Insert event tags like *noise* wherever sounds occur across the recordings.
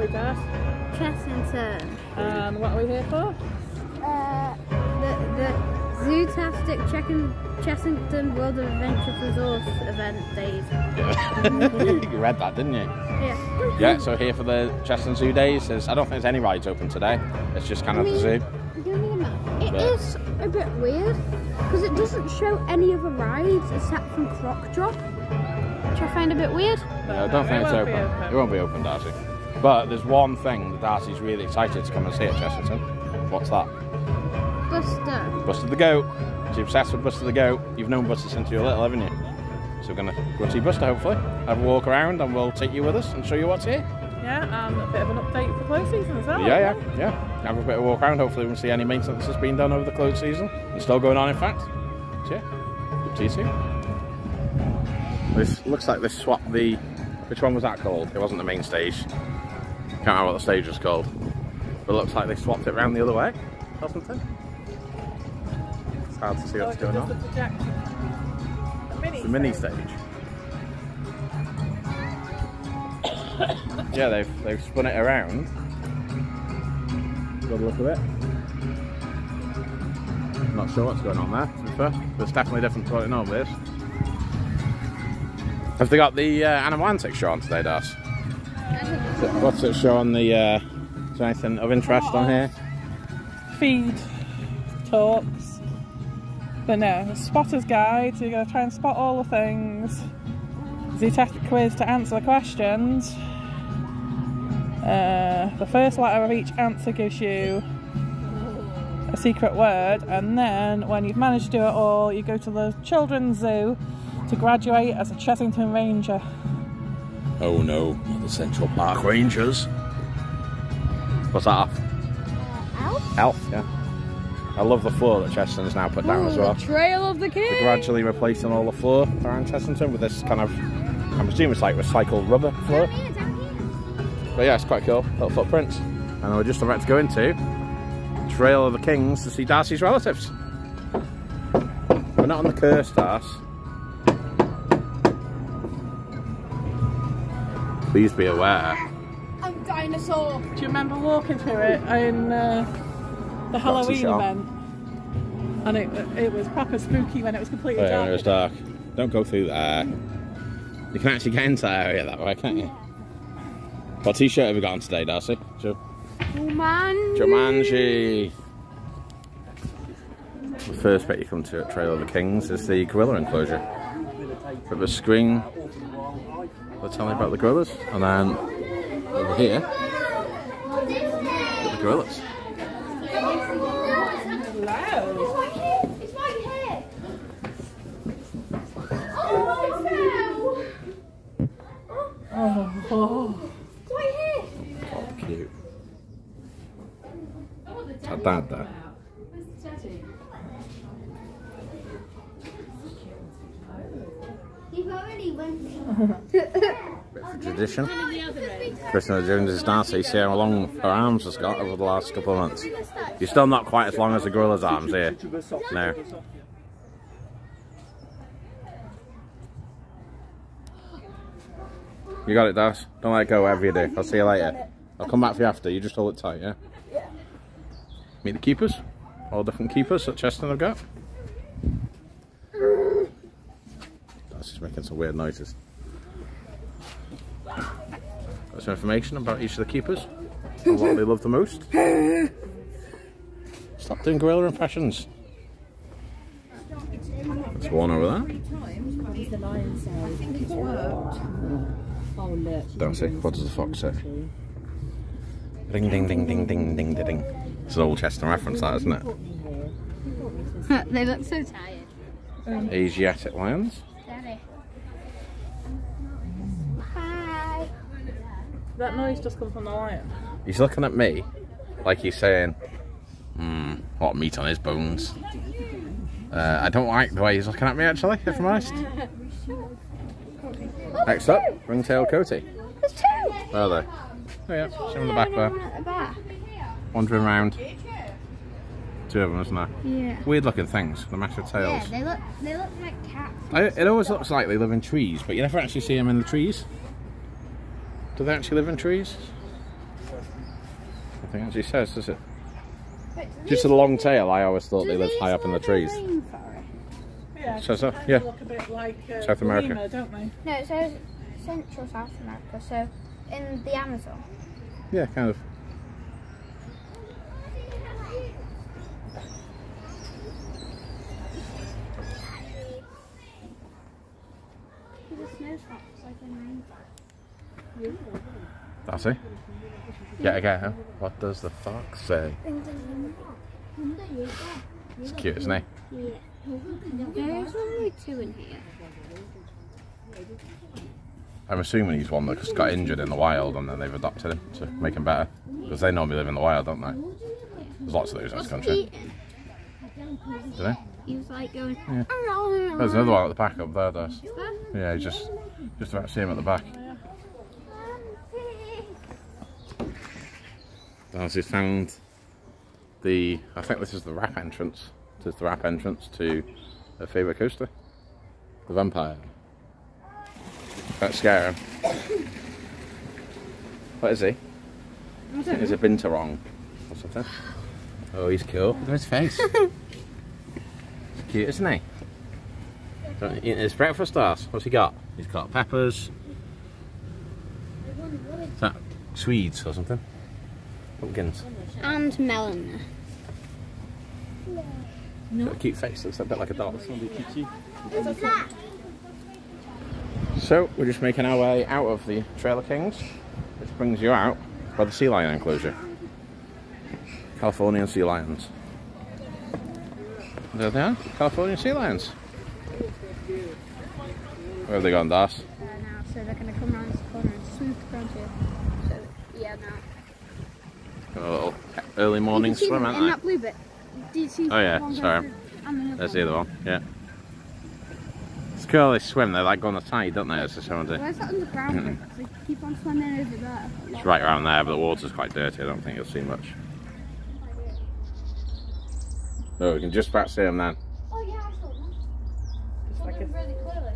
are we, Jess? Chessington. And what are we here for? Uh, the the Zootastic Check- Chessington World of Adventure Resource event days. *laughs* you read that, didn't you? Yeah. Yeah, so here for the Cheston Zoo Days. There's, I don't think there's any rides open today. It's just kind of the zoo. Give me the map. It Yeah. is a bit weird because it doesn't show any other rides except from Croc Drop, which I find a bit weird. No, I don't think it it's open. open. It won't be open, Darcy. But there's one thing that Darcy's really excited to come and see at Chessington. What's that? Buster. Buster the Goat. She's obsessed with Buster the Goat. You've known Buster since you were little, haven't you? So we're going to go see Buster, hopefully. Have a walk around and we'll take you with us and show you what's here. Yeah, and a bit of an update for close season as well. Yeah, yeah, yeah. Have a bit of a walk around. Hopefully, we'll see any maintenance that's been done over the close season. It's still going on, in fact. So, yeah, see you soon. This looks like they swapped the. Which one was that called? It wasn't the main stage. Can't remember what the stage was called. But it looks like they swapped it around the other way or something. It's hard to see what's going on. a projection. A mini The mini stage. yeah, they've they've spun it around. Got a look at it. Not sure what's going on there, to be fair. But it's definitely different to what it normally is. Have they got the uh, show on today, Das? What's it show on the, uh, anything of interest on here? feed talks. But no, spotter's guide, so you're to try and spot all the things. Zootastic quiz to answer the questions. Uh, the first letter of each answer gives you a secret word, and then when you've managed to do it all, you go to the children's zoo to graduate as a Chessington Ranger. Oh no, not the Central Park Rangers. What's that off? Uh, Elf? Elf, yeah. I love the floor that Chessington's now put down as oh, well. Trail of the King. They're gradually replacing all the floor around Chessington with this kind of, I'm assuming it's like recycled rubber floor. But yeah, it's quite cool, little footprints. And we're just about to go into Trail of the Kings to see Darcy's relatives. We're not on the curse, Darcy. Please be aware. I'm dinosaur. Do you remember walking through it in uh, the Halloween event? And it, it was proper spooky when it was completely Oh, yeah, dark. when it was dark. Don't go through there. You can actually get into that area that way, can't you? What t-shirt have you got on today, Darcy? Jo- Oh. Jumanji. The first bit you come to at Trail of the Kings is the gorilla enclosure. Bit of a screen. They'll tell me about the gorillas. And then over here, the gorillas. It's right here. Oh, Oh, It's right here. Oh, cute. That dad there. You've already went. Bit of tradition. Christina Jones' Darcy, see how long her arms has got over the last couple of months. You're still not quite as long as the gorilla's arms here. No. You got it, Das. Don't let it go, whatever you do. I'll see you later. I'll come back for you after. You just hold it tight, yeah? Meet the keepers. All the different keepers that Cheston have got. That's just making some weird noises. Got some information about each of the keepers and what they love the most. Stop doing gorilla impressions. There's one over there. Darcy, what does the fox say? Ding ding ding ding ding ding ding ding. It's an old Chester reference, that isn't it? they look so tired. Asiatic lions. Daddy. That noise just comes from the lion. He's looking at me like he's saying, hmm, what meat on his bones. Uh, I don't like the way he's looking at me actually, if I'm honest. Next up, ringtail coati. There's two. Where are they? Oh yeah, see them in the back there. The back. Wandering around. Two of them, isn't there? Yeah. Weird looking things, the massive tails. Yeah, they look they look like cats. I, it always looks like they live in trees, but you never actually see them in the trees. Do they actually live in trees? nothing actually says, does it? But Just a long tail, I always thought they lived high up in the trees. rainforest? Yeah, So- so- they yeah. look a bit like uh, South America. lemur, don't they? No, it says Central South America, so in the Amazon. Yeah, kind of. There's a snow fox, like in rain. it. Yeah, again, what does the fox say? It's cute, isn't he? There's only two in here. I'm assuming he's one that just got injured in the wild and then they've adopted him to make him better. Because they normally live in the wild, don't they? There's lots of those in this country. Do they? He was like going. Yeah. There's another one at the back up there, does. Yeah, just just about to see him at the back. Darcy's found the I think this is the rap entrance. This is the rap entrance to her favourite coaster. The vampire. Don't scare him. What is he? Is it Binturong or something? Oh, he's cool. Look at his face. *laughs* he's cute, isn't he? Don't- Eating his breakfast stars. What's he got? He's got peppers. Is that Swedes or something? Pumpkins. And melon. Got a cute face. Looks a bit like a dog. So we're just making our way out of the Trailer Kings, which brings you out by the sea lion enclosure. Californian sea lions. There they are, Californian sea lions. Where have they gone, Das? Uh, now, so they're going to come around this corner and swoop around here. So, yeah, now. Got a little early morning you can see swim, them in aren't that blue bit. Do you see Oh, yeah, sorry. through and then There's the other one, yeah. It's cool, they swim, they like go on the tide, don't they? That's just how they do. Where's that underground *clears throat* they keep on swimming over there. It's right around there, but the water's quite dirty. I don't think you'll see much. No, we can just about see them then. Oh, yeah, I saw them. It's like a, really clearly.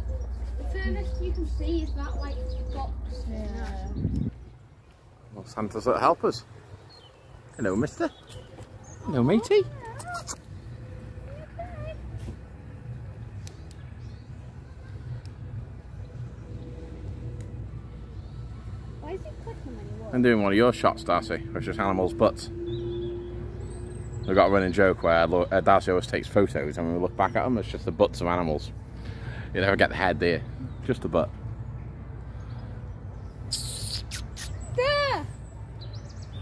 The furthest you can see is that, like, box. yeah. Well, Santa's little helpers. Hello, mister. Hello, matey. Why is he clicking when you walk? I'm doing one of your shots, Darcy, which is animals' butts. We've got a running joke where Lo- uh, Darcy always takes photos, and when we look back at them, it's just the butts of animals. You never get the head, do you? Just the butt. There!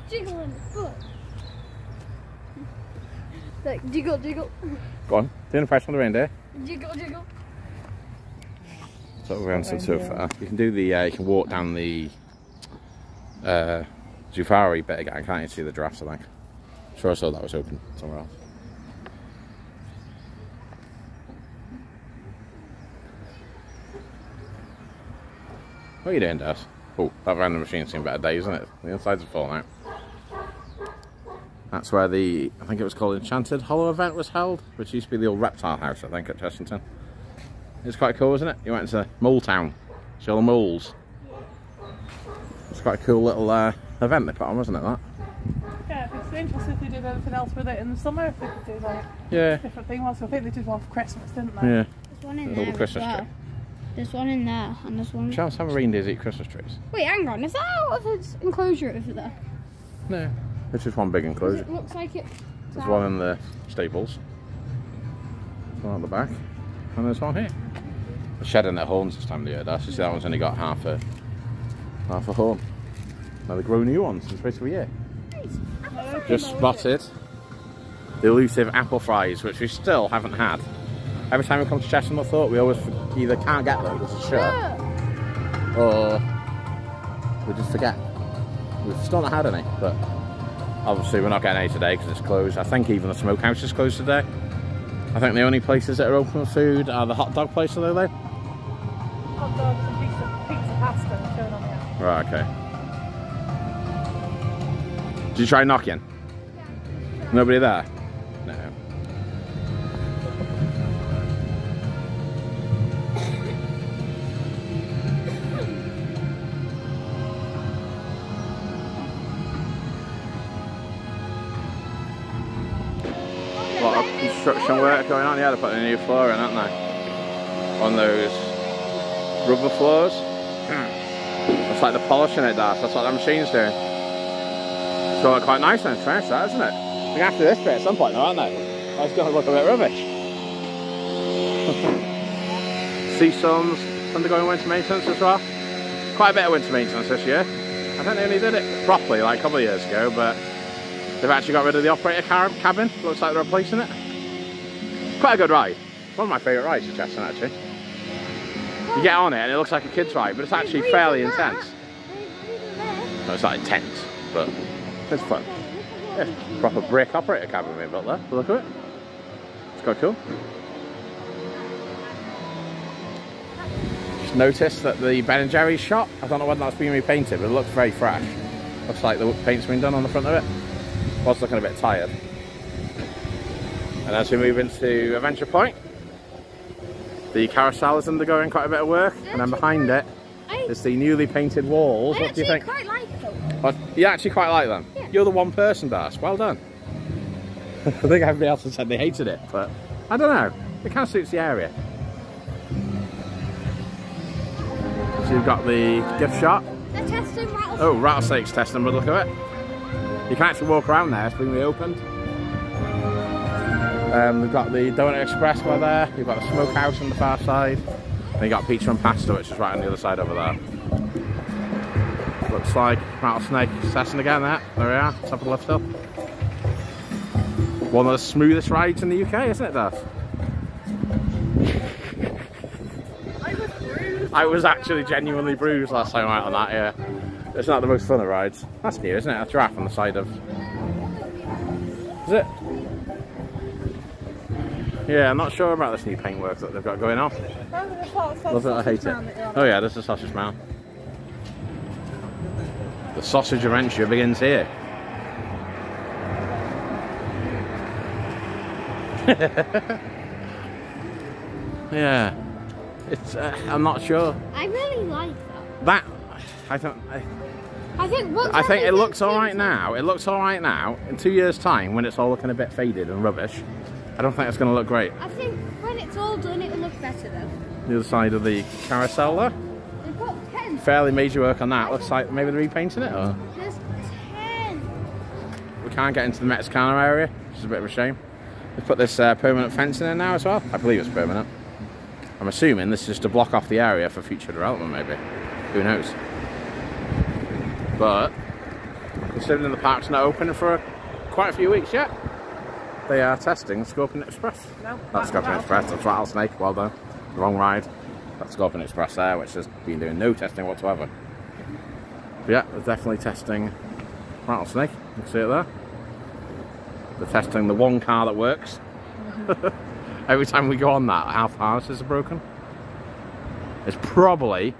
Jiggle in the foot. Like, jiggle, jiggle. Go on, do an impression of the reindeer. Jiggle, jiggle. So we're on some sort of, Reindeer. uh, you can do the, uh, you can walk down the uh, Zufari bit again, can't you see the giraffes, I think. Sure I saw that was open somewhere else. What are you doing, Des? Oh, that vending machine's seen better days, isn't it? The insides are falling out. That's where the, I think it was called Enchanted Hollow event was held, which used to be the old reptile house, I think, at Chessington. It's quite cool, isn't it? You went to Mole Town, see all the moles. It's quite a cool little uh, event they put on, wasn't it, that? Yeah, it's interesting if they did anything else with it in the summer, if they could do like Yeah. different thing. Well, I think they did one for Christmas, didn't they? Yeah. There's one in There's there. all the Christmas well. tree. There's one in there, and there's one. Chance have reindeers eat Christmas trees? Wait, hang on. Is that out of its enclosure over there? No. It's just one big enclosure. It looks like it. There's one in the stables. One at the back. And there's one here. They're shedding their horns this time of the year. That's just that one's only got half a half a horn. Now they grow new ones in the space of a year. Just spotted the elusive apple fries, which we still haven't had. Every time we come to I thought we always either can't get them because it's shut, or we just forget. We've still not had any, but obviously we're not getting any today because it's closed. I think even the smokehouse is closed today. I think the only places that are open for food are the hot dog place, are they? Hot dogs and pizza, pizza pasta showing on. Right, okay. Did you try knocking? Nobody there? No. Construction work going on. Yeah, they're putting a new floor in, aren't they? On those rubber floors. Hmm. It's like they're polishing it, that. That's what that machine's doing. It's going quite nice and fresh, that, isn't it? Think after this bit at some point, though, aren't they? That's going to look a bit rubbish. *laughs* Sea Sun's undergoing winter maintenance as well. Quite a bit of winter maintenance this year. I think they only did it properly like a couple of years ago, but they've actually got rid of the operator cabin. Looks like they're replacing it. Quite a good ride. One of my favourite rides at Cheston, actually. You get on it and it looks like a kid's ride, but it's actually fairly intense. No, it's not intense, but it's fun. Yeah, proper brake operator cabin being built there. Look at it. It's quite cool. Just noticed that the Ben and Jerry's shop, I don't know whether that's been repainted, but it looks very fresh. Looks like the paint's been done on the front of it. Was looking a bit tired. And as we move into Adventure Point, the carousel is undergoing quite a bit of work, and then behind it is the newly painted walls. I what do you think? quite like them. What, you actually quite like them? Yeah. You're the one person, Das. Well done. *laughs* I think everybody else has said they hated it, but I don't know. It kind of suits the area. So you've got the gift shop. They're testing rattlesnakes. Oh, rattlesnakes testing, but look at it. You can actually walk around there, it's been reopened. Um, we've got the Donut Express by there, you've got the smokehouse on the far side, and you got Pizza and Pasta, which is right on the other side over there. Looks like rattlesnake Assassin again there. There we are, top of the lift up. One of the smoothest rides in the UK, isn't it, Dad? I was actually genuinely bruised last time I went on that, yeah. It's not the most fun of rides. That's new, isn't it? A giraffe on the side of... Is it? Yeah, I'm not sure about this new paintwork that they've got going on. Love it, I hate it. Oh yeah, there's the sausage man. The sausage adventure begins here. *laughs* yeah, it's. Uh, I'm not sure. I really like that. That I don't. I, I think I think it looks all right now. It looks all right now. In two years' time, when it's all looking a bit faded and rubbish, I don't think it's going to look great. I think when it's all done, it will look better though. The other side of the carousel there, They've got ten. fairly major work on that. Looks like maybe they're repainting it, or There's ten. we can't get into the Mexicana area, which is a bit of a shame. They've put this uh, permanent fencing in now as well. I believe it's permanent. I'm assuming this is just to block off the area for future development, maybe. Who knows? But considering the park's not open for quite a few weeks yet, they are testing Scorpion Express. No, That's Scorpion Express. That's Rattlesnake. Well done. Wrong ride. That's Scorpion Express there, which has been doing no testing whatsoever. But yeah, they're definitely testing Rattlesnake. You can see it there. They're testing the one car that works. *laughs* Every time we go on that, half harnesses are broken. It's probably,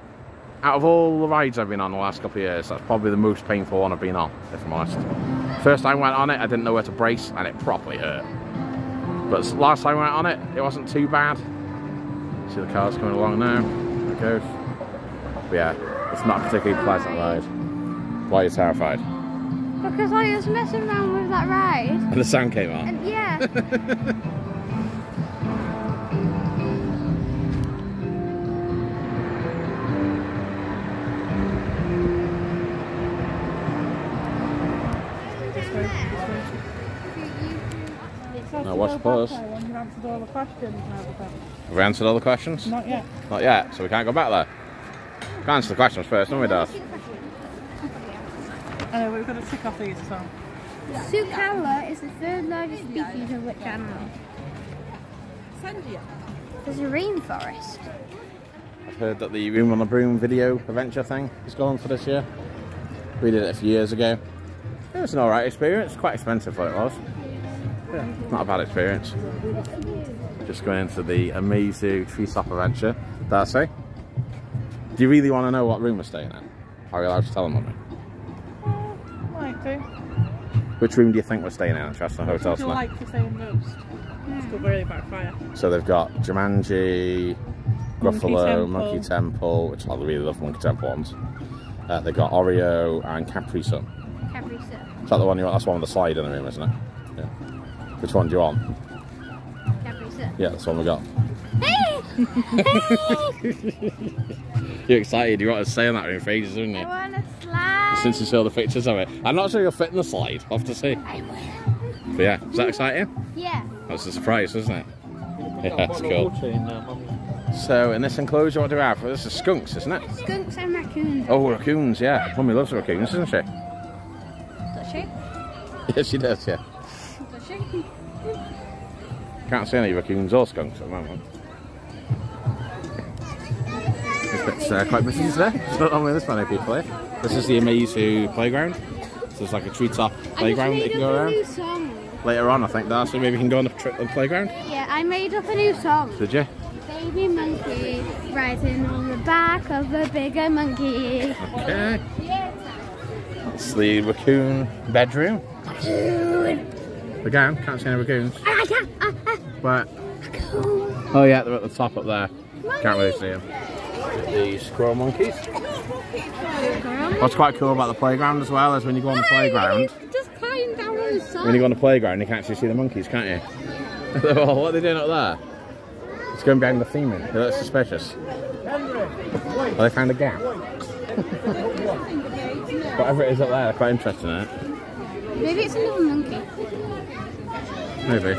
out of all the rides I've been on the last couple of years, that's probably the most painful one I've been on, if I'm honest. First time I went on it, I didn't know where to brace, and it properly hurt. But last time I went on it, it wasn't too bad. See the cars coming along now. There it goes. But yeah, it's not a particularly pleasant ride. Why are you terrified? Because I was messing around with that ride, And the sound came on. and yeah, *laughs* Now watch the pause. When you've answered all the questions and everything. Have we answered all the questions? Not yet. Not yet, so we can't go back there. Can't answer the questions first, don't we, Dad? Uh, we've got to tick off these as well. Sulcata is the third largest species of which animal? There's a rainforest. I've heard that the Room on the Broom video adventure thing is going for this year. We did it a few years ago. It was an alright experience, quite expensive what it was. Yeah, not a bad experience. Just going into the Amazu Tree Stop adventure. Darcy, do you really want to know what room we're staying in? Are you allowed to tell them, Mummy? Might do. Which room do you think we're staying in at Chester Hotel you tonight? like to say most? It's could really backfire. So they've got Jumanji, Monkey Gruffalo, Temple. Monkey Temple, which I really love Monkey Temple ones. Uh, they've got Oreo and Capri Sun. Capri Sun. Is that the one you want? That's one with the slide in the room, isn't it? Yeah. Which one do you want? Yeah, that's one we got. You're excited. You want to stay on that room for ages, don't I wanna slide. Since you saw the pictures of it. I'm not sure you'll fit in the slide. I'll have to see. I will. But yeah, is that exciting? Yeah. That's a surprise, isn't it? Yeah, that's cool. So in this enclosure, what do we have? Well, this is skunks, isn't it? Skunks and raccoons. Oh, raccoons, yeah. Mummy loves raccoons, doesn't she? Does she? *laughs* Yes, she does, yeah. Does? Can't see any raccoons or skunks at the moment. This bit's uh, quite busy today. There's not normally this many people here. This is the Amazu playground. So it's like a treetop playground that you can go around. Later on, I think, Darcy, maybe we can go on the, tri- on the playground. Yeah, I made up a new song. Did you? Baby monkey riding on the back of a bigger monkey. Okay. It's the raccoon bedroom. Raccoon. Again, can't see any raccoons. I can't. But oh yeah, they're at the top up there. Can't really see them. The squirrel monkeys. What's quite cool about the playground as well is when you go on the playground, Just climb down on the side. when you go on the playground, you can actually see the monkeys, can't you? *laughs* oh, what are they doing up there? It's going behind the theming. They look suspicious. Oh, they found a gap. *laughs* Whatever it is up there, they're quite interested in it. Maybe it's another monkey. Maybe.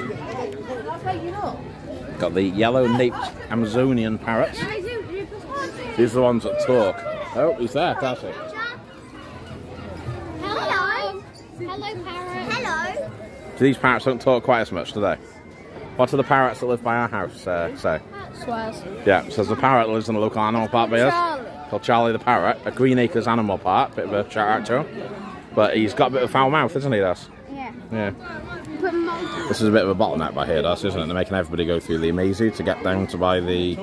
Got the yellow naped Amazonian parrots. These are the ones that talk. Oh, he's there, that's it. Hello. Hello, parrot. Hello. So these parrots don't talk quite as much, do they? What do the parrots that live by our house uh, say? Swears. Yeah, so there's a parrot that lives in a local animal park by us. Called Charlie the Parrot, a Green Acres Animal Park. Bit of a shout out to him. But he's got a bit of a foul mouth, isn't he, Das? Yeah. Yeah. This is a bit of a bottleneck by here, Das, isn't it? They're making everybody go through the Amazu to get down to buy the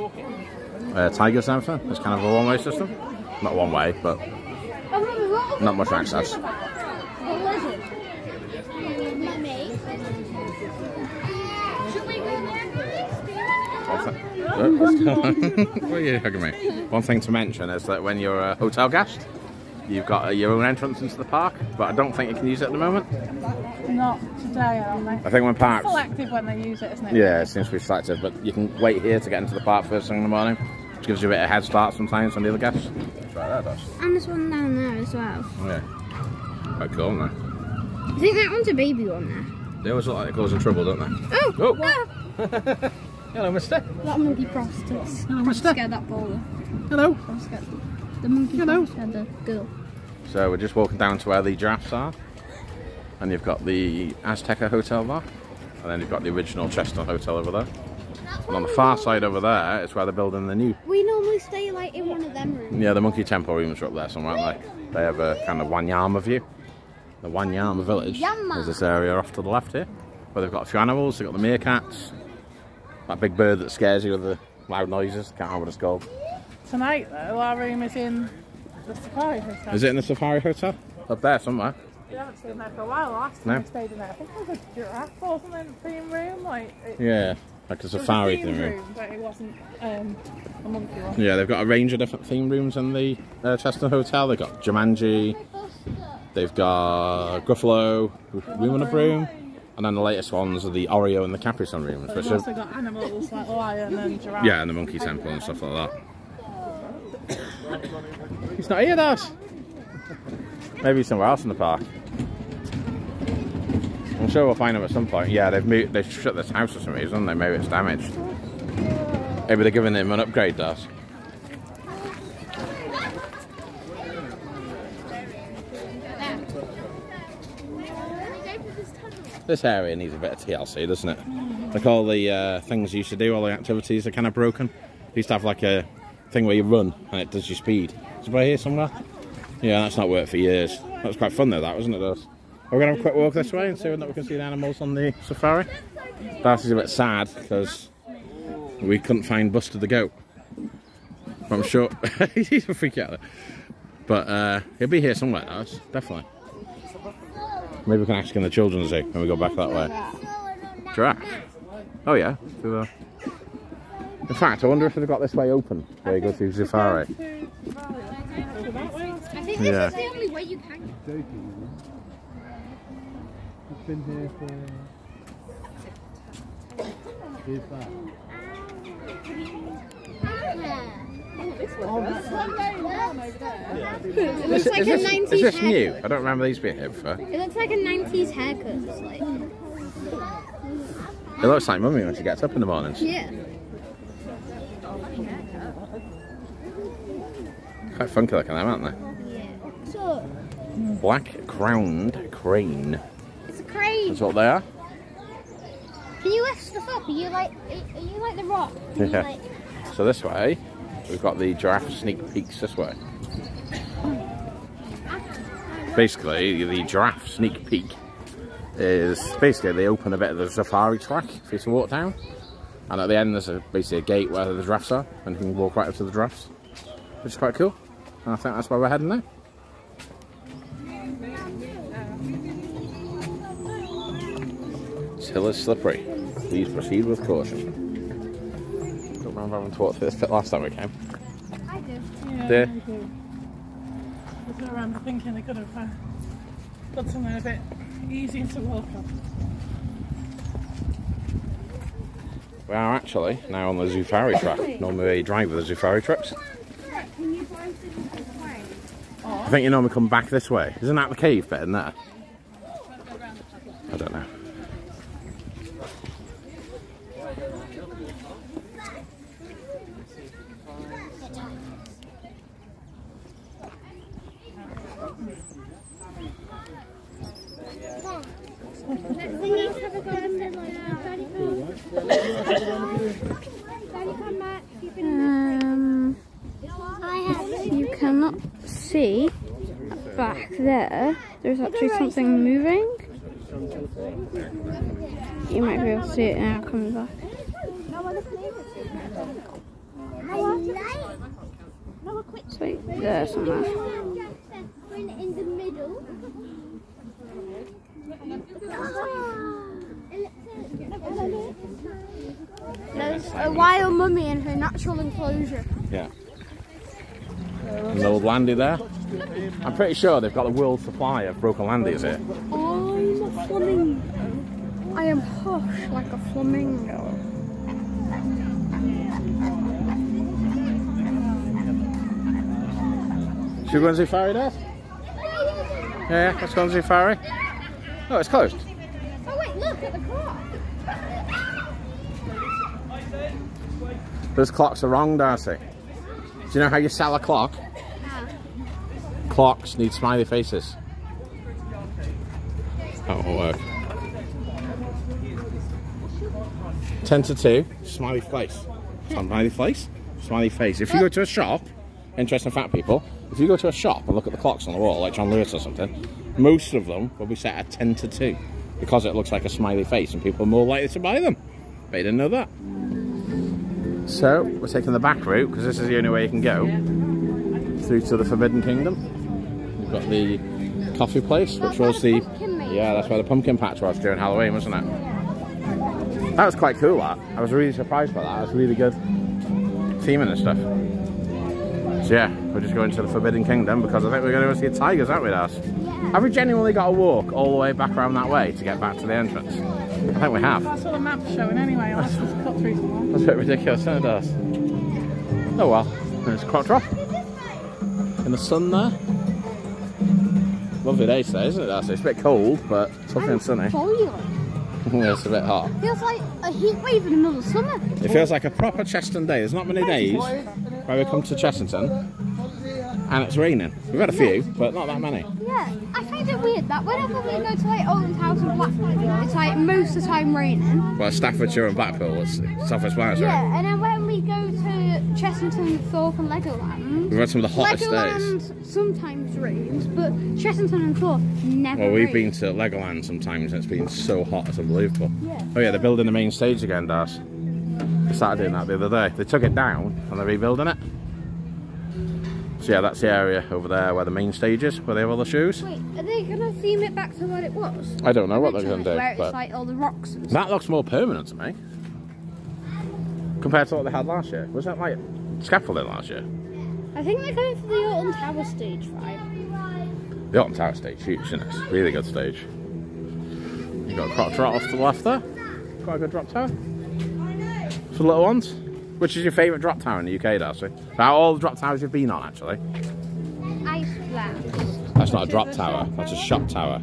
uh, tigers and everything. It's kind of a one-way system. Not one way, but not much access. A lizard. Mummy. Should we go there? what are you hugging me? One thing to mention is that when you're a hotel guest, you've got uh, your own entrance into the park, but I don't think you can use it at the moment. Not today, are they? I think when parks, It's Selective when they use it, isn't it? yeah, it seems to be selective, but you can wait here to get into the park first thing in the morning, which gives you a bit of head start sometimes on the other guests. Right there, does. And there's one down there as well. Oh, yeah. Quite cool, isn't it? I think that one's a baby one there. They always look like they cause in trouble, don't they? Oh! Oh. ah, *laughs* Hello, mister. that monkey prostitutes. Hello, I'm mister. scared that bowler. Hello. I'm scared. The monkey Hello. scared the girl. So we're just walking down to where the giraffes are, and you've got the Azteca Hotel there, and then you've got the original Chestnut Hotel over there. And on the far side over there is where they're building the new. We normally stay like in one of them rooms. Yeah, the Monkey Temple rooms are up there somewhere, aren't they? They have a kind of Wanyama view. The Wanyama village Yama. is this area off to the left here, where they've got a few animals. They've got the meerkats, that big bird that scares you with the loud noises. Can't remember what it's called. Tonight, though, our room is in the Safari Hotel. Is it in the Safari Hotel? Up there somewhere. We haven't stayed in there for a while. Last No. time we stayed in there, I think it was a giraffe or something theme room. Like, it, Yeah, like a was a safari theme room. room, but it wasn't um, a monkey one. Yeah, they've got a range of different theme rooms in the uh, Chestnut Hotel. They've got Jumanji, they've got Gruffalo, Room on a Broom, and then the latest ones are the Oreo and the Capri Sun rooms. But Which We've are, also got animals like lion and giraffe. yeah, and the Monkey Temple and stuff like that. He's not here, Dad. Maybe he's somewhere else in the park. I'm sure we'll find him at some point. Yeah, they've moved, they've shut this house for some reason. They maybe it's damaged. Maybe they're giving him an upgrade, Dad. This area needs a bit of TLC, doesn't it? Like all the uh, things you used to do, all the activities are kind of broken. You used to have like a thing where you run and it does your speed. Is it right here somewhere? Yeah, that's not worked for years. That was quite fun though, that wasn't it? Us? We're going to have a quick walk this way and see whether we can see the animals on the safari. That is a bit sad because we couldn't find Buster the goat. I'm sure *laughs* he's a freak out. But uh, he'll be here somewhere, Dars, definitely. Maybe we can ask in the children's zoo when we go back that way. Giraffe. Oh yeah. In fact, I wonder if they've got this way open where you go through safari. I think this Yeah. is the only way you can. It's been here for. It looks Is, like is a this, 90s is this haircut. new? I don't remember these being here before. It looks like a 90s haircut. It's like, It looks like mummy when she gets up in the mornings. yeah. Quite funky looking them, aren't they? Yeah. So, Black crowned crane. it's a crane. That's what they are. Can you lift stuff up? Are you like, are you like the rock? You Yeah. like, So this way, we've got the giraffe sneak peeks this way. Basically, the giraffe sneak peek is basically they open a bit of the safari track for you to walk down. And at the end there's a, basically a gate where the giraffes are and you can walk right up to the giraffes. Which is quite cool. And I think that's where we're heading now. This hill is slippery. Please proceed with caution. Don't remember having to walk through this bit last time we came. I do. Yeah, Yeah. I do. I was around thinking they could have uh, got something a bit easier to walk on. We are actually now on the Zufari track. Normally they drive with the Zufari trucks. Can you drive to the crane? I think you normally come back this way. Isn't that the cave bit in there? I don't know. We need to have a go at it like Daddy come back. Um, you cannot see back there. There's actually something moving. You might be able to see it now coming back. It's like there somewhere. in the middle. There's a wild mummy in her natural enclosure. Yeah. An old landy there. I'm pretty sure they've got the world supply of broken landies here. I'm a flamingo. I am hush like a flamingo. Should we go and see Fairy Dad? Yeah, let's go and see Fairy. Oh, it's closed. Oh wait, look at the clock. Those clocks are wrong, Darcy. Do you know how you sell a clock? Clocks need smiley faces. That won't work. 10 to 2, smiley face. Smiley face? Smiley face. If you go to a shop, interesting fact people, if you go to a shop and look at the clocks on the wall, like John Lewis or something, most of them will be set at 10 to 2 because it looks like a smiley face and people are more likely to buy them. But you didn't know that. So, we're taking the back route because this is the only way you can go through to the Forbidden Kingdom. We've got the coffee place, which was the yeah, that's where the pumpkin patch was during Halloween, wasn't it? That was quite cool. That I was really surprised by that. That's really good theming and stuff. So yeah, we're just going to the Forbidden Kingdom because I think we're going to go see tigers, aren't we, Das? Have we genuinely got to walk all the way back around that way to get back to the entrance? I think we have. That's what the map's showing anyway, unless it's cut through somewhere. That's a bit ridiculous, isn't it, Das? Oh well, there's Croc Drop in the sun there. Lovely day today, isn't it, Darcy? It's a bit cold, but it's lovely and sunny. *laughs* Yeah, it's a bit hot. Feels like a heat wave in the middle of summer. It feels like a proper Cheston day. There's not many days where we come to Chessington and it's raining. We've had a few, but not that many. Yeah, I find it weird that whenever we go to like Alton Towers and Blackpool, it's like most of the time raining. Well, Staffordshire and Blackpool was South West Wales, right? Yeah, and then when we go to Chessington, Thorpe and Legoland, We've had some of the hottest days. Legoland sometimes rains, but Chessington and Thorpe never Well, we've been to Legoland sometimes and it's been so hot, it's unbelievable. Yeah. Oh yeah, they're building the main stage again, Das. They started doing that the other day. They took it down and they're rebuilding it. So yeah, that's the area over there where the main stage is, where they have all the shoes. Wait, are they gonna theme it back to what it was? I don't know what they're going to Where do, it's but like all the rocks and stuff. that looks more permanent to me. Compared to what they had last year. Was that like scaffolding last year? I think they're going for the Alton Tower stage vibe. The Alton Tower stage, huge, isn't it? Really good stage. You've got a Croc Drop off to the left there. Quite a good drop tower. for little ones. Which is your favourite drop tower in the UK, Darcy? Out all the drop towers you've been on, actually. Ice blast. That's not a drop tower. That's a shot tower.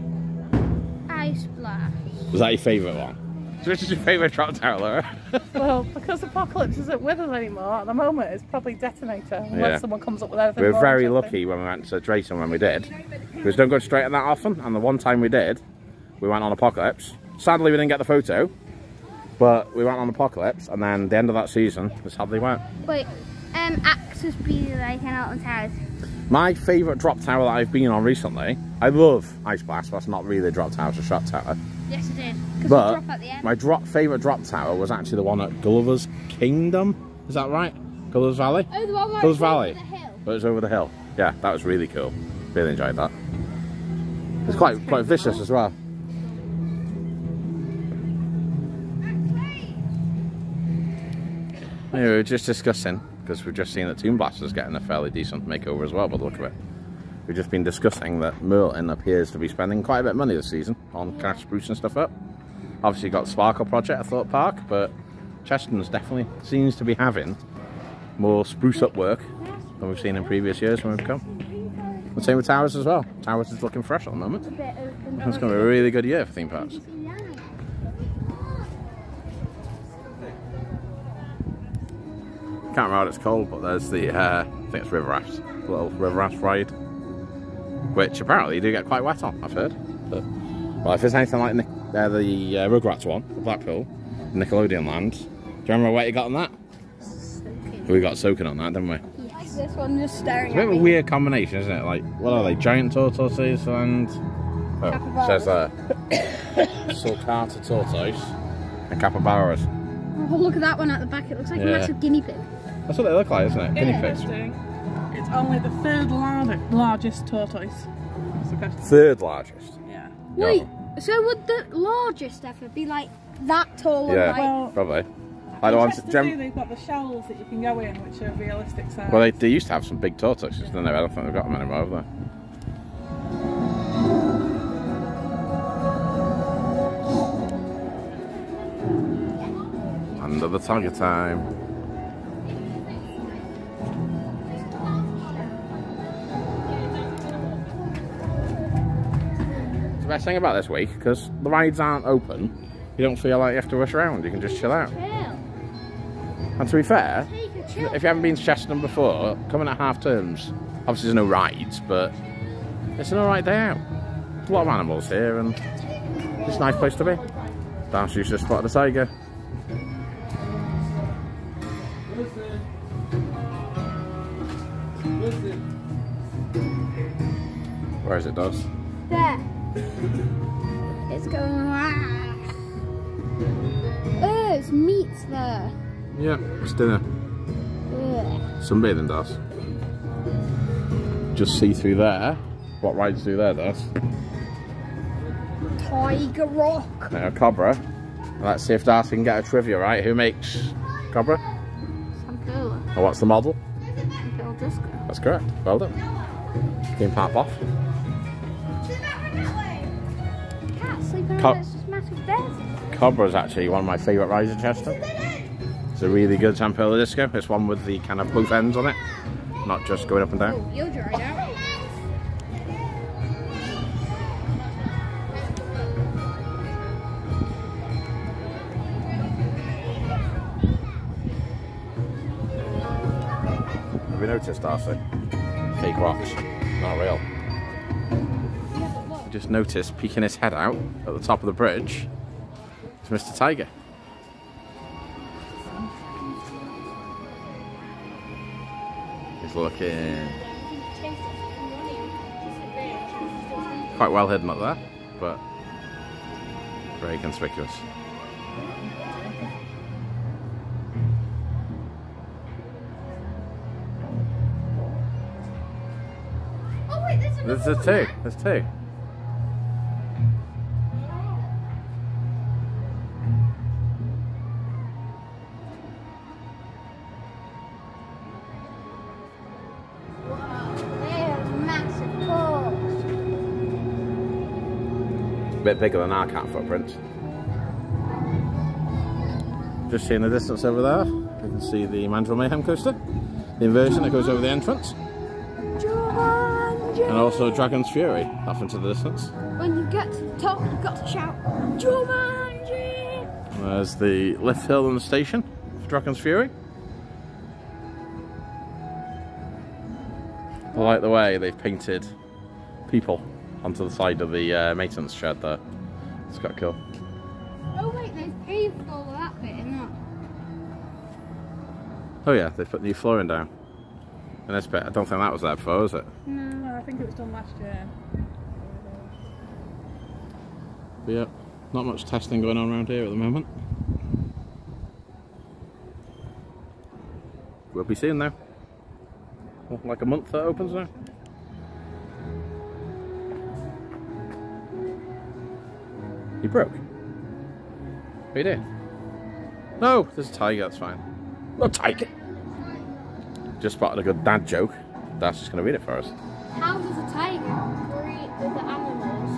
Ice blast. Was that your favourite one? So which is your favourite drop tower, Laura? *laughs* Well, because Apocalypse isn't with us anymore, at the moment it's probably Detonator, unless Yeah. someone comes up with anything we were very lucky when we went to Drayton when we did. Because don't go straight on that often, and the one time we did, we went on Apocalypse. Sadly, we didn't get the photo, but we went on Apocalypse, and then the end of that season, we sadly went. Wait, um, Axis be like in Alton Towers. My favourite drop tower that I've been on recently, I love Ice Blast, but that's not really a drop tower, it's a shot tower. Yes, it did. But drop at the end. my drop favourite drop tower was actually the one at Gulliver's Kingdom. Is that right? Gulliver's Valley? oh, the one where Gulliver's it's over Valley. the hill. But it was over the hill. Yeah, that was really cool. Really enjoyed that. It's quite quite vicious as well. Yeah, we were just discussing because we've just seen that Tomb Blaster's getting a fairly decent makeover as well. By the look of it, we've just been discussing that Merlin appears to be spending quite a bit of money this season on of sprucing stuff up. Obviously, got Sparkle project at Thorpe Park, but Chessington's definitely seems to be having more spruce up work than we've seen in previous years when we've come. The same with Towers as well. Towers is looking fresh at the moment. It's going to be a really good year for theme parks. Can't remember what it's called, but there's the, uh, I think it's River Rafts, little River Raft ride, which apparently you do get quite wet on, I've heard. But, well, if it's anything like Nic- uh, the uh, Rugrats one, the Blackpool, Nickelodeon Land, do you remember what you got on that? We got soaking on that, didn't we? Yes. This one just staring It's a bit at of a me. weird combination, isn't it? Like, what are they? Giant tortoises and. Oh, it says there. *coughs* Sulcata tortoise and capybaras. Oh, look at that one at the back. It looks like Yeah. a massive guinea pig. That's what they look like, isn't it? Guinea pigs. Interesting. It's only the third lar- largest tortoise. That's the question. Third largest. Yeah. Wait, so would the largest ever be like that tall? Yeah, And like, Well- probably. I don't want to. Gem- they've got the shells that you can go in, which are realistic size. well, they, they used to have some big tortoises, didn't they? I don't think they've got them anymore, have they? Under the tiger time. The best thing about this week because the rides aren't open. You don't feel like you have to rush around. You can just chill out. chill. And to be fair, Take a chill. if you haven't been to Chessington before, coming at half terms, obviously there's no rides, but it's an alright day out. There's a lot of animals here and it's a nice place to be. Darcy's just spotted the tiger. Where is it, Doss? There. It's going. Ah. Oh, it's meat there. Yeah, it's dinner. Ugh. Sunbathing, Doss. Just see through there. What rides do there, Doss? Tiger Rock. Now, Cobra. Let's see if Darcy can get a trivia right. Who makes Cobra? Zamperla. Or what's the model? Zamperla Disco. That's correct. Well done. Can pop off. Co- on this massive bed. Cobra is actually one of my favourite rides in Chester. It's a really good Zamperla disco. It's one with the kind of both ends on it, not just going up and down. You're dried out. Have you noticed, Darcy? Fake rocks, not real. Just noticed peeking his head out at the top of the bridge is Mr. Tiger. He's looking quite well hidden up there, but very conspicuous. Oh wait, there's a two. there. There's two. Bit bigger than our cat footprints. Just seeing the distance over there, you can see the Mandrill Mayhem coaster, the inversion that goes over the entrance, Jumanji! and also Dragon's Fury off into the distance. When you get to the top, you've got to shout, Jumanji! There's the lift hill and the station for Dragon's Fury. I like the way they've painted people onto the side of the uh, maintenance shed there. It's quite cool. Oh wait, they've paved all that bit in that. Oh yeah, they put new flooring down. And this bit, I don't think that was there before, was it? No, I think it was done last year. But yeah, not much testing going on around here at the moment. We'll be seeing now. Well, like a month that opens now. You broke? What are you doing? No, there's a tiger, that's fine. No tiger! Just spotted a good dad joke. That's just going to read it for us. How does a tiger greet other animals?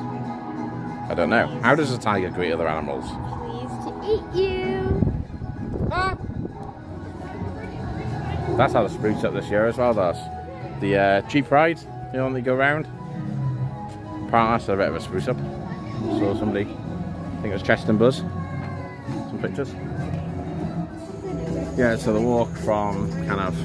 I don't know. How does a tiger greet other animals? Pleased to eat you. Ah. That's how the spruce up this year as well, that's the uh, Jeep ride, you know, they go round. Apparently that's a bit of a spruce up. Saw somebody, I think it was Cheston Buzz, some pictures. Yeah, so the walk from kind of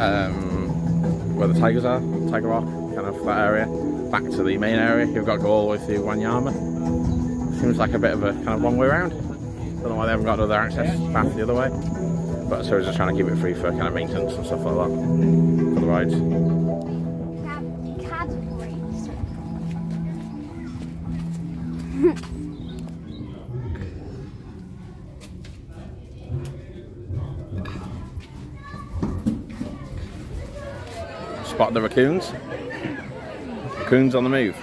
um, where the tigers are, Tiger Rock, kind of that area, back to the main area. You've got to go all the way through Wanyama. Seems like a bit of a kind of long way around. Don't know why they haven't got another access path the other way. But so we're just trying to keep it free for kind of maintenance and stuff like that for the rides. Spot the raccoons. Raccoons on the move.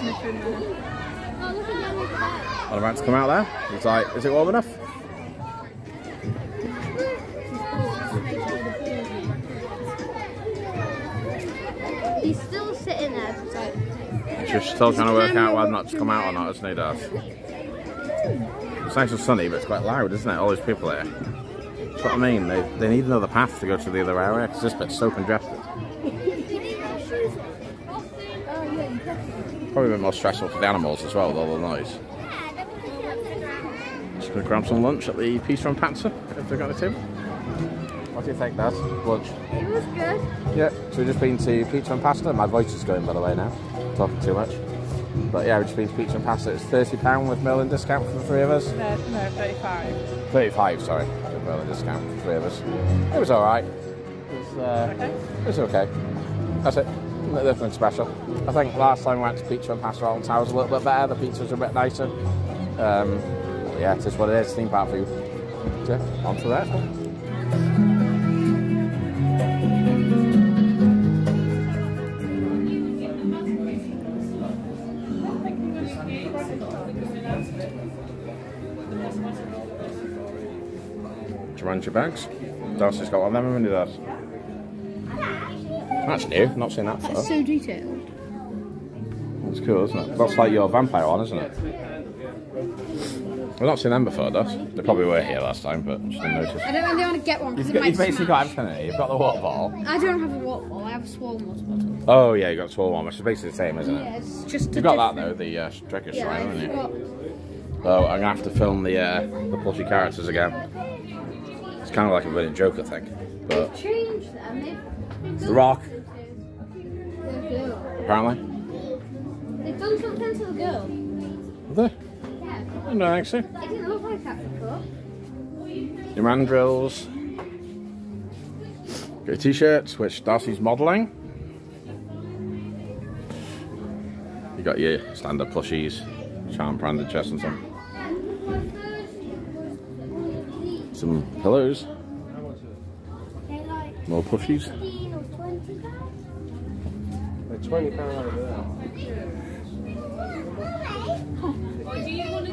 Sniffing there. Look at them over there. Are about to come out there? It's like, is it warm enough? He's still sitting there. It's like, Just still trying to work out whether or not to come out or not, isn't he, Dad? It's nice and sunny, but it's quite loud, isn't it? All these people here. That's what I mean. They, they need another path to go to the other area because this bit's so congested. Probably a bit more stressful for the animals as well with all the noise. Just gonna grab some lunch at the Pizza and Pizza if they've got it too. What do you think, Dad? Lunch? it was good. Yeah, so we've just been to Pizza and Pasta. My voice is going, by the way, now. Talking too much. But yeah, we've just been to Pizza and Pasta. It's £30 with Merlin discount for the three of us. No, no, 35. 35 sorry, with Merlin discount for the three of us. It was alright. It was, uh, Okay. it was okay. That's it. Nothing special. I think last time we went to Pizza and Pasta Alton Tower was a little bit better. The pizza was a bit nicer. Um, yeah, it is what it is. Theme park food. So, yeah, on to that. Do you run your bags? Darcy's got one of them, haven't he, Dad? That's new. Not seen that before. So detailed. That's cool, isn't it? That's like your vampire one, isn't it? We've not seen them before, Dad. They probably were here last time, but just didn't notice. I don't really want to get one because You've, it got, might you've basically got smash. everything here. You've got the water bottle. I don't have a water bottle. I have a swollen water bottle. Oh, yeah, you've got the swirl one, which is basically the same, isn't it? Yeah, it's just. a You've got that, though, the uh, Striker Yeah, Shrine, I haven't you? forgot. So I'm gonna have to film the uh, the plushy characters again. Kind of like a brilliant joke, I think. But The Rock. something to The girl. apparently, They've done something to the girl. are they? Yeah. I don't know, actually. It didn't look like that before. Your mandrills. Got your t-shirts, which Darcy's modelling. You got your standard plushies, charm branded chest and some. Some pillows, They're like more plushies. 15 or 20 pounds.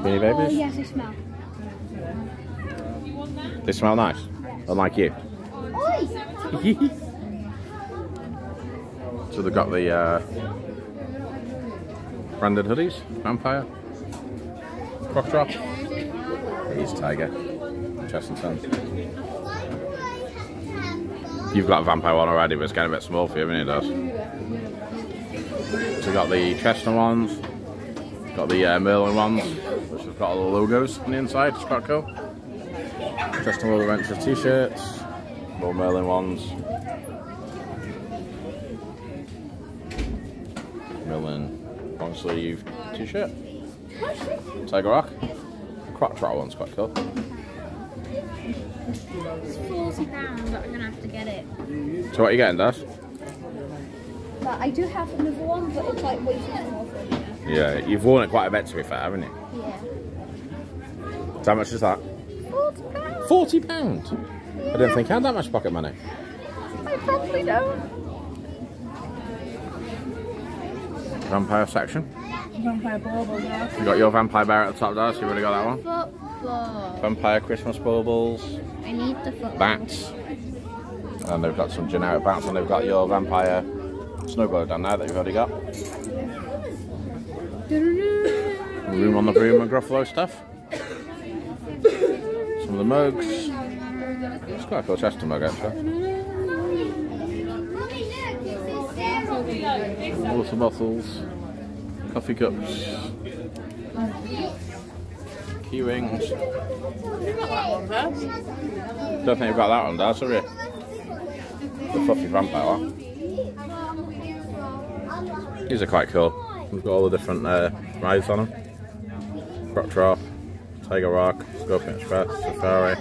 Beanie Oh, babies. yes, they smell. They smell nice, unlike you. So they've got the uh, branded hoodies, vampire. Crocodile. He's Tiger. You've got a vampire one already, but it's getting a bit small for you, haven't it, does? So we've got the Chester ones, got the uh, Merlin ones, which have got all the logos on the inside, it's quite cool. Chester World Adventure t-shirts, more Merlin ones. Merlin long sleeve t-shirt. Tiger Rock. Crop Trotter one's quite cool. It's forty pounds, but I'm gonna have to get it. So what are you getting, Dash? But I do have another one, but it's like way too small for me. Yeah, you've worn it quite a bit to be fair, haven't you? Yeah. So how much is that? Forty pounds. Forty pounds. I didn't think I had that much pocket money. I probably don't. Vampire section. Vampire baubles, yeah. You got your vampire bear at the top, Dash. You already got that one. Vampire Christmas baubles, I need the football. bats, and they've got some generic bats, and they've got your vampire snow globe down there that you've already got. Room on the broom and Gruffalo stuff. Some of the mugs. It's quite a cool Chester mug actually. Water bottles, coffee cups, key rings. Don't think you've got that one, Dad, have you? The fluffy vampire one. These are quite cool. We've got all the different uh, rides on them. Croc Drop, Tiger Rock, Scorpion Express, Zufari.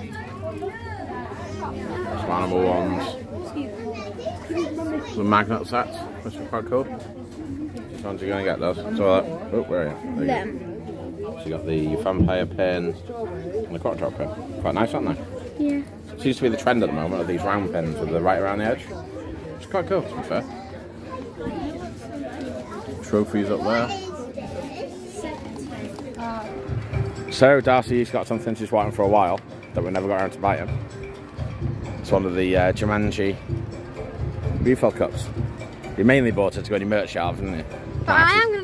Some animal ones. Some magnet sets, which are quite cool. Which ones are you going to get those? So, uh, oh, where are you? There you Them. go. So you got the vampire pen and the croc drop pin. Quite nice, aren't they? Yeah. Seems to be the trend at the moment of these round pens with the right around the edge. It's quite cool, to be fair. Trophies up there. So Darcy's got something she's wanting for a while that we never got around to buying. It's one of the uh, Jumanji refill cups. You mainly bought it to go in your merch shelf, didn't you? But I am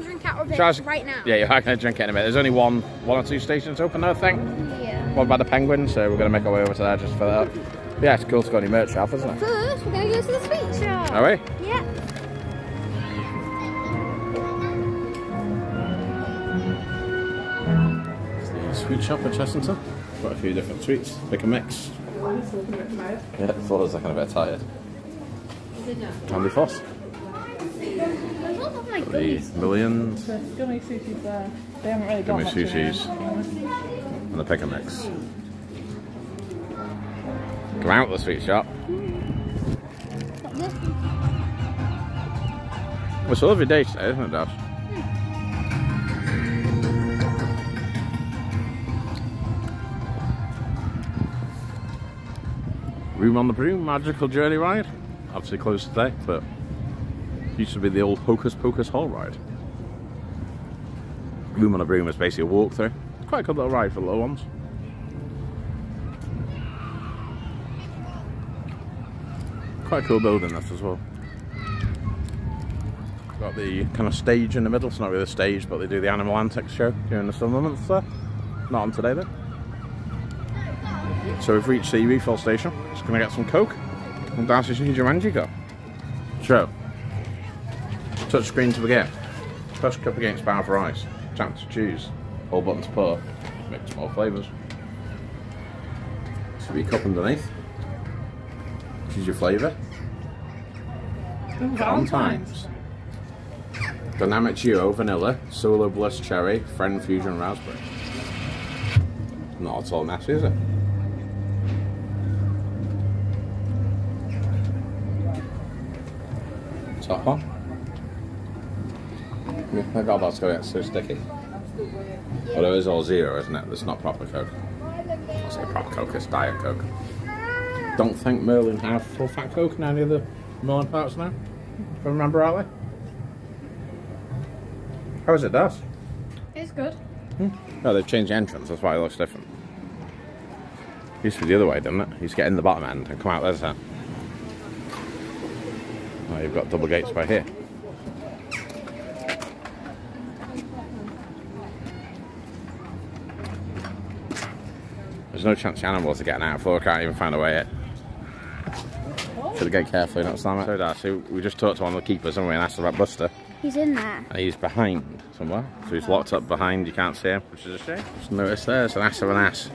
of it Shall I s- right now. Yeah, you're not going to drink it in a minute. There's only one, one or two stations open, I think. Yeah. One by the Penguin, so we're going to make our way over to there just for that. But yeah, it's cool to go in your merch shelf, isn't it? First, we're going to go to the sweet shop. Are we? Yeah. It's the sweet shop at Chessington. Quite a few different sweets. Pick a mix. Yeah, the floor's looking a bit tired. Candy Floss. Oh my The millions The gummy sushi's there. They haven't really Gummy much sushis. it. and the pick a mix. Come out of the sweet shop. Well, it's a lovely day today, isn't it, Dash? Room on the Broom, magical journey ride. Obviously closed today, but used to be the old Hocus Pocus Hall ride. Room on the Broom is basically a walkthrough. Quite a good little ride for little ones. Quite a cool building this as well. Got the kind of stage in the middle. It's not really a stage, but they do the animal antics show during the summer months there. Not on today though. So we've reached the refill station. Just gonna get some Coke and Darcy's new Jumanji go. So, touch screen to begin. Press cup against bar for ice. Tap to choose. All buttons pour. Mix more flavours. Should be a cup underneath. Choose your flavour. Valentine's. Dynamic Duo Vanilla, Solo Bliss Cherry, Friend Fusion Raspberry. Not at all messy, is it? Top. My god, that's going to get so sticky. Although it is all zero, isn't it? It's not proper Coke. I say proper Coke, it's Diet Coke. Don't think Merlin have full fat Coke in any of the Merlin parts now, if I remember rightly. How is it, Das? It's good. Hmm? No, they've changed the entrance, that's why it looks different. Used to be the other way, didn't it? Used to get in the bottom end and come out this end. Now you've got double gates by here. There's no chance the animals are getting out before I can't even find a way in. Should get carefully, not slam it. So, Darcy, we just talked to one of the keepers, haven't we, and asked about Buster. He's in there. And he's behind somewhere. So he's locked up behind, you can't see him, which is a shame. Just notice there's an ass of an ass.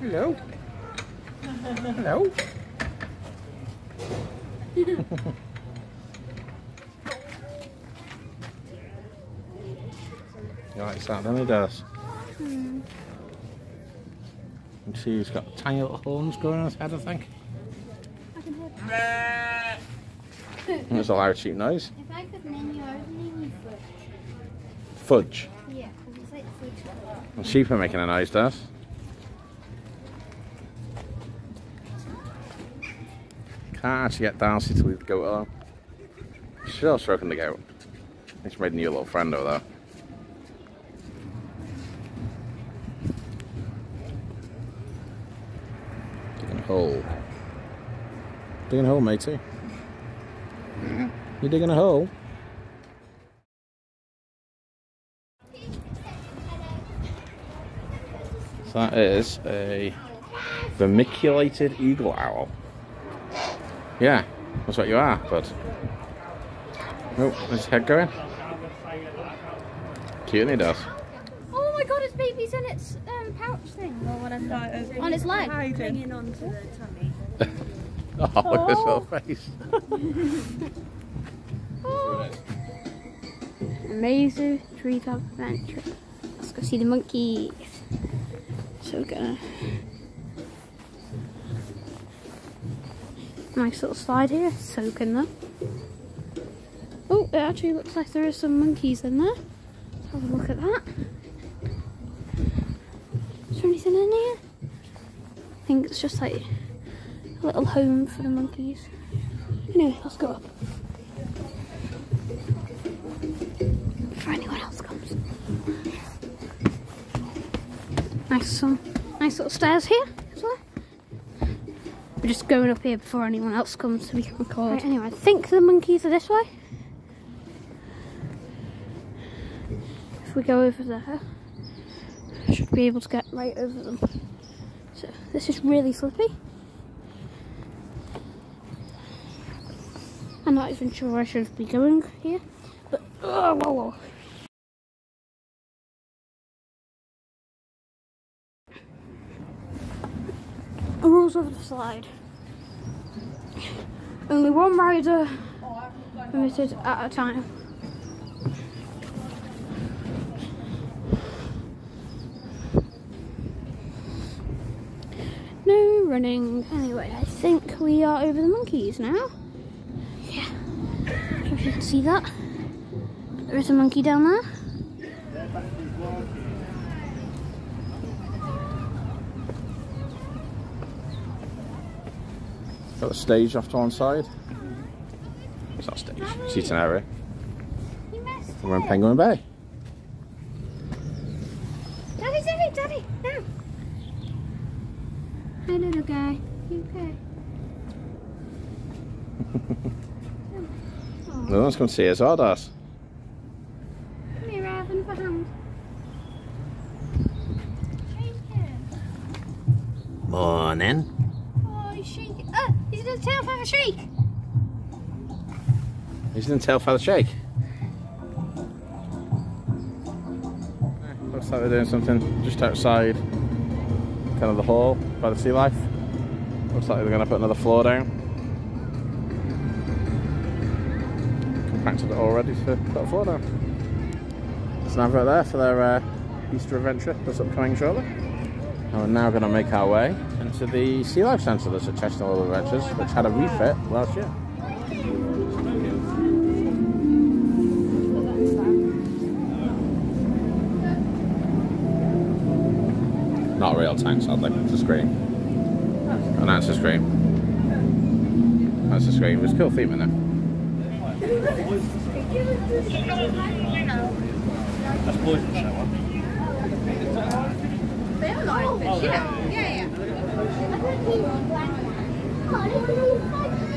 Hello. Hello. *laughs* *laughs* you like that, then he does. Hmm. You can see he's got tiny little horns going on his head, I think. That's a loud sheep noise. If I could name you, I would name you Fudge. Fudge. Yeah, because it's like fudge. And sheep are making a noise, does. Can't actually get Darcy to leave the goat alone. She's still stroking the goat. She's made a new little friend over there. Digging a hole. Digging a hole, matey. You're digging a hole? So that is a vermiculated eagle owl. Yeah, that's what you are, but. Oh, his head going. Cute, and he does. Oh my god, its baby's in its um, pouch thing or whatever. on its leg. Hiding. onto the tummy. *laughs* Oh, look at his little face. Amazing treetop adventure. Let's go see the monkeys. So we're gonna nice little slide here, soaking them. Oh, it actually looks like there are some monkeys in there. Let's have a look at that. Is there anything in here? I think it's just like little home for the monkeys. Anyway, let's go up. Before anyone else comes. Nice some nice little stairs here as well. We're just going up here before anyone else comes so we can record. Right, anyway, I think the monkeys are this way. If we go over there, I should be able to get right over them. So this is really slippy. I'm not even sure I should be going here, but oh, whoa, whoa. Rules of the slide. Only one rider permitted at a time. No running. Anyway, I think we are over the monkeys now. Yeah. If you can see that. There is a monkey down there. Got a stage off to one side. It's not stage, seating area. You missed We're in. Penguin Bay. Daddy, daddy, daddy, no. Hi, little guy. You okay? No one's come to see us, or does? Come here, Raven, for hand. Shake it. Morning. Oh, he's shaking. Oh, he's in a tail feather shake. He's in tail feather shake. Looks like they're doing something just outside kind of the hall by the sea life. Looks like they're going to put another floor down. Compacted it already put a floor down. There's an advert there for their uh, Easter adventure that's upcoming shortly. And we're now going to make our way into the Sea Life Centre that's at Chester World Adventures, which had a refit last year. Not a real tank, sadly. It's a screen. And that's a screen. That's a screen. There's cool theme in there. That's poisonous, that one. yeah. the Sea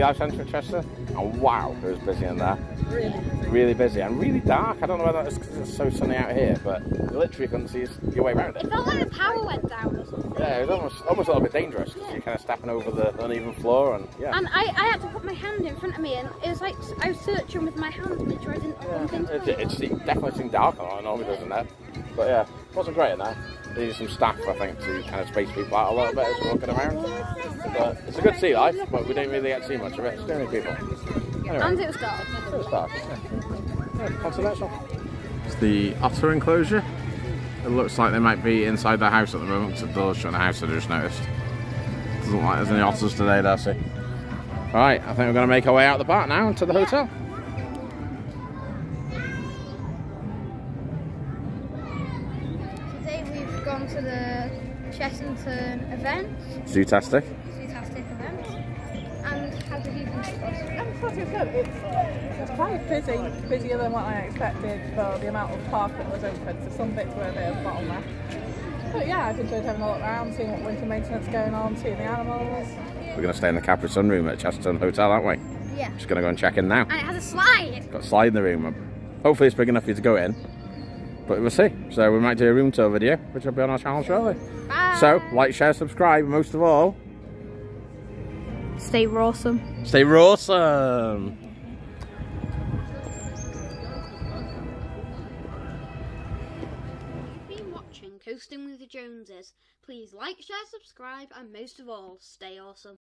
Life Centre at Chester. And wow, it was busy in there. Really busy. Really busy and really dark. I don't know whether it's because it's so sunny out here, but you literally couldn't see your way around it. It felt like the power went down or something. Yeah, it was almost almost a little bit dangerous because you're kind of stepping over the uneven floor and yeah. And I, I had to put my hand in front of me, and it was like I was searching with my hand to make sure I didn't bump into It, it. it, it definitely seemed darker it normally does in there. But yeah, it wasn't great in there. They needed some staff, I think, to kind of space people out a little bit as we're walking around. But it's a good sea life, but we didn't really get to see much of it. It's too many people. Anyway, And it was dark. it was dark. Yeah. Yeah, on to the next one. It's the otter enclosure. It looks like they might be inside the house at the moment because the door's shut in the house, I just noticed. Doesn't look like there's any otters today, Darcy. Alright, I think we're going to make our way out the park now to the hotel. Chessington event, Zootastic. fantastic event. And how did you think it was? I thought it was good. It's, it's quite busy, busier than what I expected for the amount of park that was open. So some bits were a bit of bottleneck. But yeah, I've enjoyed having a look around, seeing what winter maintenance going on, seeing the animals. We're going to stay in the Capri Sun room at Chessington Hotel, aren't we? Yeah. Just going to go and check in now. And it has a slide. Got a slide in the room. Hopefully it's big enough for you to go in. But we'll see. So we might do a room tour video, which will be on our channel shortly. Bye. So, like, share, subscribe, and most of all, stay rawsome. stay awesome. You've been watching Coasting with the Joneses. Please like, share, subscribe, and most of all, stay awesome.